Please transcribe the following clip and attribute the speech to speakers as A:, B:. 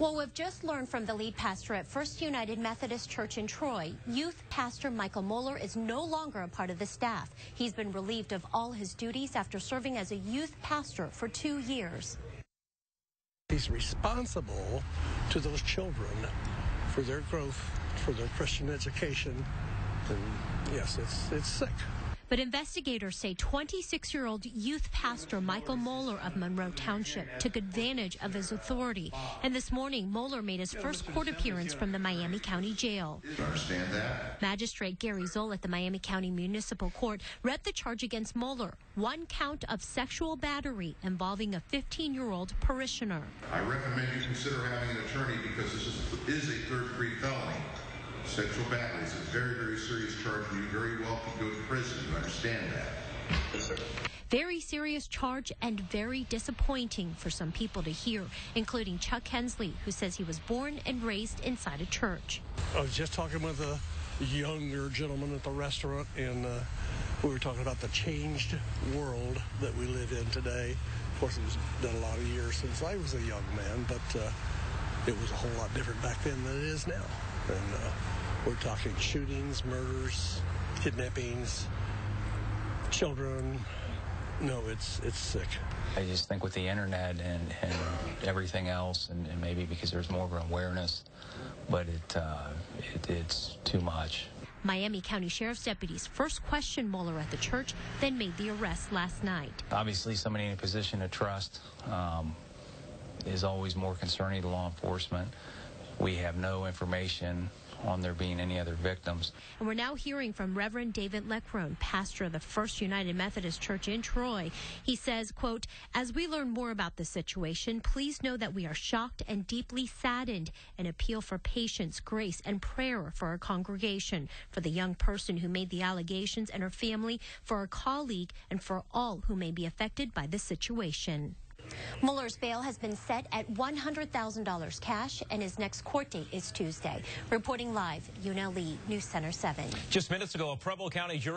A: Well, we've just learned from the lead pastor at First United Methodist Church in Troy, youth pastor Michael Moeller is no longer a part of the staff. He's been relieved of all his duties after serving as a youth pastor for two years.
B: He's responsible to those children for their growth, for their Christian education, and yes, it's, it's sick.
A: But investigators say 26 year old youth pastor Michael Moeller of Monroe Township took advantage of his authority. And this morning, Moeller made his first court appearance from the Miami County Jail.
C: understand that?
A: Magistrate Gary Zoll at the Miami County Municipal Court read the charge against Moeller one count of sexual battery involving a 15 year old parishioner.
C: I recommend you consider having an attorney because this is, is a third degree felony. Sexual battery is a very, very serious charge, and you very well could go to prison. You understand that? Yes, sir.
A: Very serious charge and very disappointing for some people to hear, including Chuck Hensley, who says he was born and raised inside a church.
B: I was just talking with a younger gentleman at the restaurant, and uh, we were talking about the changed world that we live in today. Of course, it's been a lot of years since I was a young man, but uh, it was a whole lot different back then than it is now. And uh, we're talking shootings, murders, kidnappings, children. No, it's it's sick.
D: I just think with the internet and, and everything else, and, and maybe because there's more of an awareness, but it, uh, it it's too much.
A: Miami County Sheriff's deputies first questioned Moeller at the church, then made the arrest last night.
D: Obviously, somebody in a position of trust um, is always more concerning to law enforcement. We have no information on there being any other victims.
A: And we're now hearing from Reverend David Leckrone, pastor of the First United Methodist Church in Troy. He says, quote, as we learn more about the situation, please know that we are shocked and deeply saddened and appeal for patience, grace, and prayer for our congregation, for the young person who made the allegations and her family, for our colleague, and for all who may be affected by this situation. Moeller's bail has been set at $100,000 cash, and his next court date is Tuesday. Reporting live, Yuna Lee, News Center 7.
E: Just minutes ago, a Preble County jury